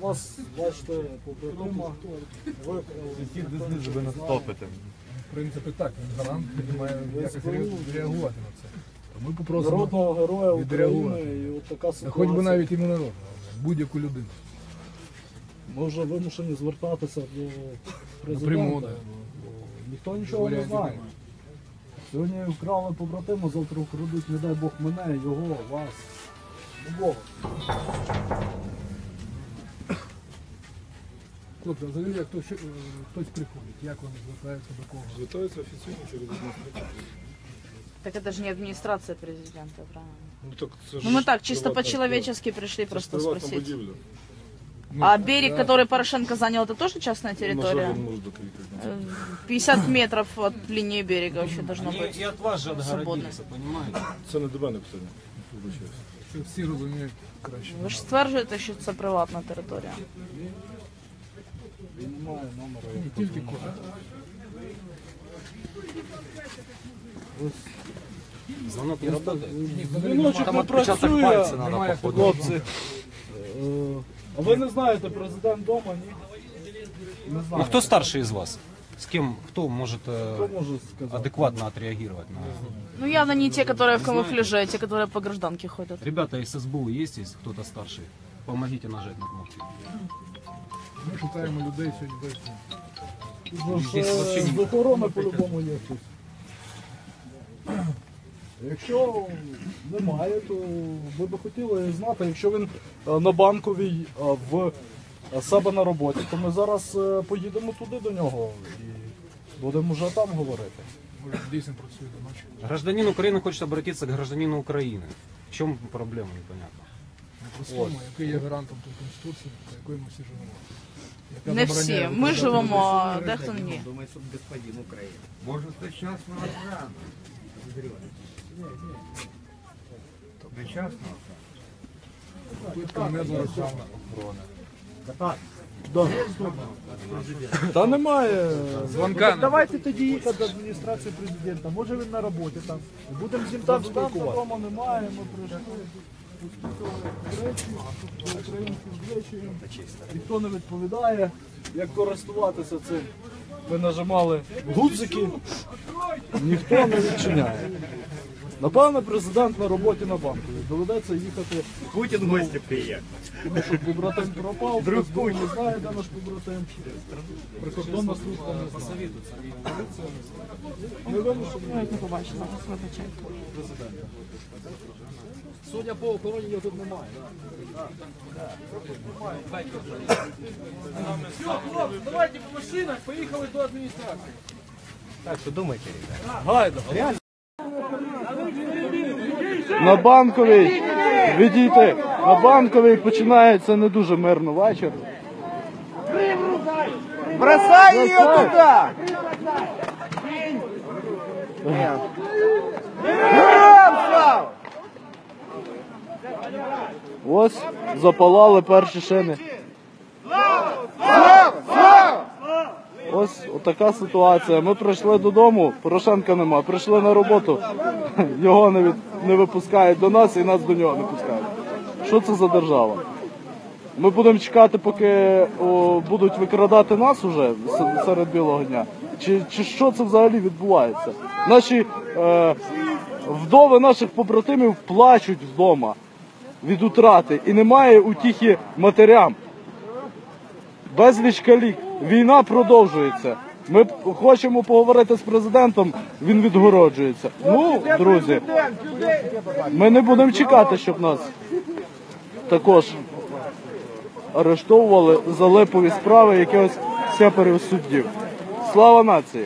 У нас, бачите, побратима викрали. Ви нас топите. В принципі, так, він гарант, він має якось ре- реагувати на це. То Ми попросимо Народного героя відреагувати. України і от така Та ситуація. хоч би навіть і не народного, будь-яку людину. Ми вже вимушені звертатися до президента. Да. Ніхто нічого не Варіантів знає. немає. Сьогодні вкрали побратима, завтра вкрадуть, не дай Бог, мене, його, вас. Любого. Хлопці, а взагалі як хтось, е, хтось приходить, як вони звертаються до кого? Звертаються офіційно через адміністрацію. Так это же не администрация президента, правильно? Ну так це Ну мы так, чисто по-человечески пришли просто приватна спросить. будівля. А берег, да. который Порошенко занял, это тоже частная На жаль, территория? він може докрити. Э, 50 метров от линии берега вообще должно Они быть. и от вас же свободно. отгородиться, понимаете? Це не до мене питання. Вибачаюсь. Це всі розуміють краще. Ви ж стверджуєте, що це приватна територія. Він не має номера. Не тільки кожен. Звонок не работает. Віночок Там не отпечаток працює, пальця надо, немає походу. хлопці. Е, А ви не знаєте, президент вдома, ні? Не знаю. Ну кто старший из вас? С кем, кто может э, Хто може сказати? адекватно отреагировать на... Ну явно не те, которые в камуфляже, а те, которые по гражданке ходят. Ребята из СБУ есть, если кто-то старший? Помогите нажать на кнопки. Ми шукаємо людей сьогодні весь день. Ну, ж, Здесь е, вообще з охорони по-любому є хтось. Якщо немає, то ви би хотіли знати, якщо він е, на банковій е, в е, себе на роботі, то ми зараз е, поїдемо туди до нього і будемо вже там говорити. Може дійсно працює до ночі. Гражданин Украины хочет обратиться к гражданину Украины. В чем проблема, непонятно. Ми просимо, який є гарантом тої конституції, за якою ми всі живемо. Яка Не забороняє всі. Ми викрадати живемо, людей. а дехто ні. Думаю, что господин Украины. Может, это частная охрана. До частного. Тут. Та немає. Дзвонка Давайте тоді їхати до адміністрації президента. Може він на роботі там. Будемо з ним там спілкуватися. Вдома немає, ми прийшли. Ніхто не відповідає, як користуватися цим. Ми нажимали гудзики, ніхто не відчиняє. Напевно, президент на роботі на банку. Доведеться їхати, Путин в гости приехал. тому що побратим пропав, хтось дома не знає, де наш побратим. Прикордонна служба не знає. Навіть не побачила, вас вибачайте. Судя по охороні його тут немає. Давайте по машинах, поїхали до адміністрації. Так что думайте, ребята. На банковій відійти. На банковій починається не дуже мирно вечір. Бросай ее туда! Ось запалали перші шини. Ось така ситуація. Ми прийшли додому, Порошенка нема. Прийшли на роботу, його не, від, не випускають до нас і нас до нього не пускають. Що це за держава? Ми будемо чекати, поки о, будуть викрадати нас уже серед білого дня. Чи, чи що це взагалі відбувається? Наші е, вдови наших побратимів плачуть вдома від утрати і немає утіхи матерям. Безліч калік. Війна продовжується. Ми хочемо поговорити з президентом, він відгороджується. Ну, друзі, ми не будемо чекати, щоб нас також арештовували за липові справи якихось сеперів суддів. Слава нації!